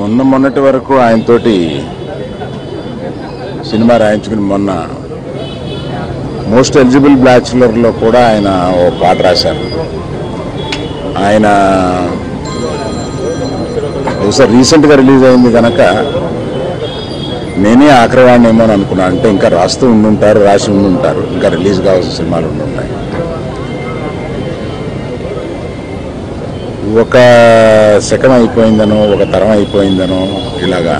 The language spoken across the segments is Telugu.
మొన్న మొన్నటి వరకు ఆయనతోటి సినిమా రాయించుకుని మొన్న మోస్ట్ ఎలిజిబుల్ బ్యాచులర్లో కూడా ఆయన ఓ పాట రాశారు. ఆయన బహుశా రీసెంట్గా రిలీజ్ అయింది కనుక నేనే ఆఖరివాడిని ఏమో అని అనుకున్నాను అంటే ఇంకా రాస్తూ ఉండుంటారు రాసి ఉండుంటారు. ఇంకా రిలీజ్ కావాల్సిన సినిమాలు ఉండుంటాయి ఒక శకం అయిపోయిందనో ఒక తరం అయిపోయిందనో ఇలాగా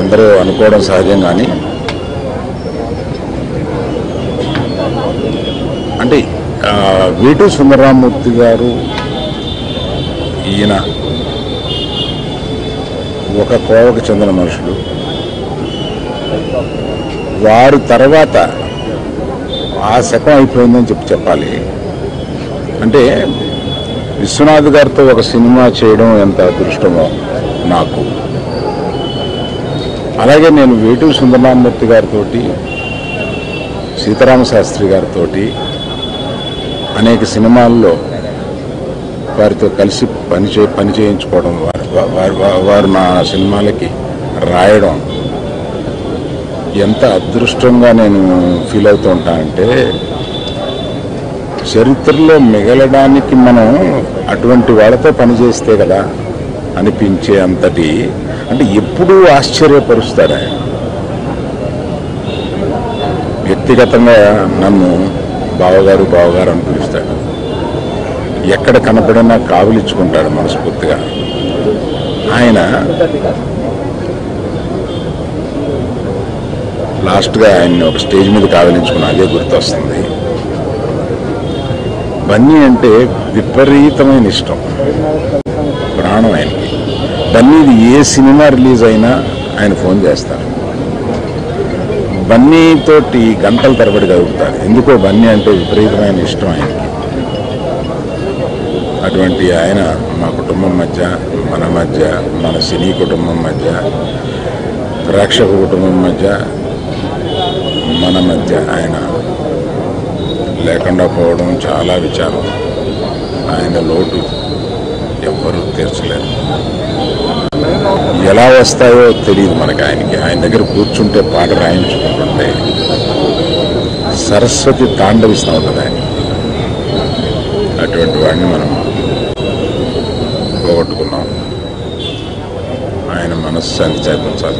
అందరూ అనుకోవడం సహజం కానీ అంటే వీటు సుందరరామూర్తి గారు ఈయన ఒక కోవకు చెందిన మనుషులు. వారి తర్వాత ఆ శకం అయిపోయిందని చెప్పి చెప్పాలి. అంటే విశ్వనాథ్ గారితో ఒక సినిమా చేయడం ఎంత అదృష్టమో నాకు. అలాగే నేను వేటు సుందరరామూర్తి గారితో సీతారామ శాస్త్రి గారితో అనేక సినిమాల్లో వారితో కలిసి పనిచే పని చేయించుకోవడం వారు వారు వారు- వారు నా సినిమాలకి రాయడం ఎంత అదృష్టంగా నేను ఫీల్ అవుతూ ఉంటానంటే చరిత్రలో మిగలడానికి మనం అటువంటి వాళ్ళతో పనిచేస్తే కదా అనిపించే అంతటి అంటే ఎప్పుడూ ఆశ్చర్యపరుస్తాడు ఆయన. వ్యక్తిగతంగా నన్ను బావగారు బావగారు అని పిలుస్తాడు ఎక్కడ కనపడినా కావులిచ్చుకుంటాడు మనస్ఫూర్తిగా. ఆయన లాస్ట్గా ఆయన్ని ఒక స్టేజ్ మీద కావలించుకున్న అదే గుర్తొస్తుంది. బన్నీ అంటే విపరీతమైన ఇష్టం. ప్రాణం ఆయనకి బన్నీది ఏ సినిమా రిలీజ్ అయినా ఆయన ఫోన్ చేస్తారు. బన్నీ తోటి గంటల తరబడి కలుగుతారు ఎందుకో బన్నీ అంటే విపరీతమైన ఇష్టం ఆయనకి. అటువంటి ఆయన మా కుటుంబం మధ్య మన మధ్య మన సినీ కుటుంబం మధ్య ప్రేక్షక కుటుంబం మధ్య మన మధ్య ఆయన లేకుండా పోవడం చాలా విచారం. ఆయన లోటు ఎవ్వరూ తీర్చలేరు ఎలా వస్తాయో తెలియదు మనకి ఆయనకి. ఆయన దగ్గర కూర్చుంటే పాట రాయించుకుంటుంటే సరస్వతి తాండవిస్తూ ఉంటుంది ఆయన. అటువంటి వాడిని మనం పోగొట్టుకున్నాం. ఆయన మనస్సు శాంతి చేకూర్చాలి